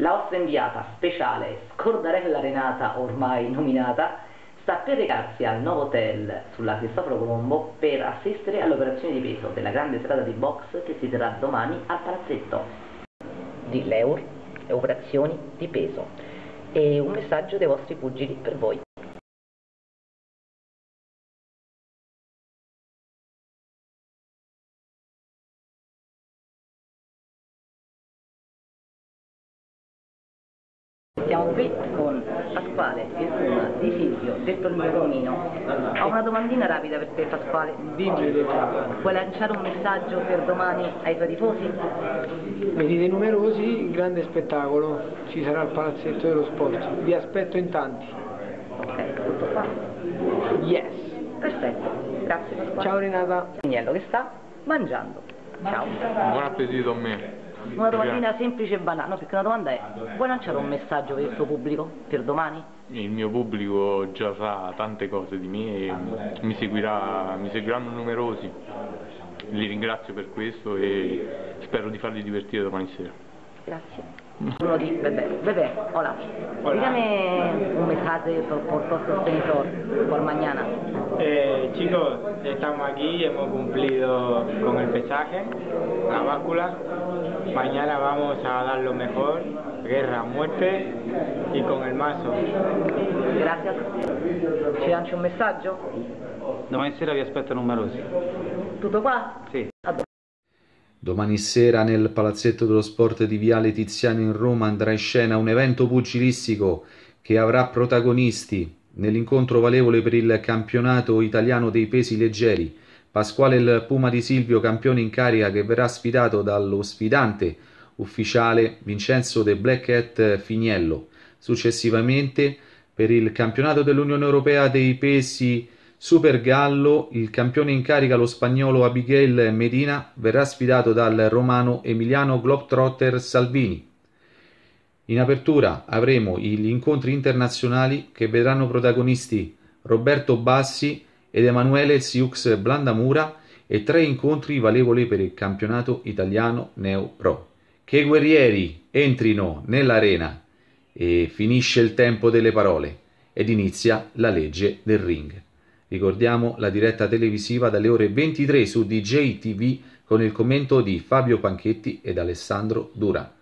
La vostra inviata speciale, Scordarella Renata, ormai nominata, sta per recarsi al nuovo hotel sulla Cristoforo Colombo per assistere all'operazione di peso della grande strada di box che si terrà domani al palazzetto di l'Eur operazioni di peso. E un messaggio dei vostri pugili per voi. Siamo qui con Pasquale, il Puma di Silvio, detto il mio Romino. Ho una domandina rapida per te Pasquale. Dimmi. Vuoi lanciare un messaggio per domani ai tuoi tifosi? Venite numerosi, grande spettacolo, ci sarà il palazzetto dello sport. Vi aspetto in tanti. Ok, tutto qua. Yes. Perfetto, grazie Pasquale. Ciao Renata. Agnello che sta mangiando. Ciao. Buon appetito a me. Una domandina semplice e banale, no, perché una domanda è, vuoi lanciare un messaggio per il tuo pubblico per domani? Il mio pubblico già sa tante cose di me e mi, seguirà, mi seguiranno numerosi. Li ringrazio per questo e spero di farli divertire domani sera. Grazie. Uno di Bebé. Bebé, hola. Dígame mensaje por, por todos los sostenidos por mañana. Eh, chicos, estamos aquí, hemos cumplido con el pesaje, la báscula. Mañana vamos a dar lo mejor, guerra, muerte y con el mazo. Grazie. Ci lanci un messaggio? Domani sera vi aspetto numerosi. Tutto qua? Sì. Domani sera nel Palazzetto dello Sport di Viale Tiziano in Roma andrà in scena un evento pugilistico che avrà protagonisti nell'incontro valevole per il campionato italiano dei pesi leggeri. Pasquale il Puma di Silvio, campione in carica, che verrà sfidato dallo sfidante ufficiale Vincenzo De Black Hat Finiello. Successivamente, per il campionato dell'Unione Europea dei pesi Super Gallo, il campione in carica, lo spagnolo Abigail Medina, verrà sfidato dal romano Emiliano Globetrotter Salvini. In apertura avremo gli incontri internazionali che vedranno protagonisti Roberto Bassi ed Emanuele Siux Blandamura e tre incontri valevoli per il campionato italiano Neo Pro. Che guerrieri entrino nell'arena e finisce il tempo delle parole ed inizia la legge del ring. Ricordiamo la diretta televisiva dalle ore 23 su DJ TV con il commento di Fabio Panchetti ed Alessandro Duran.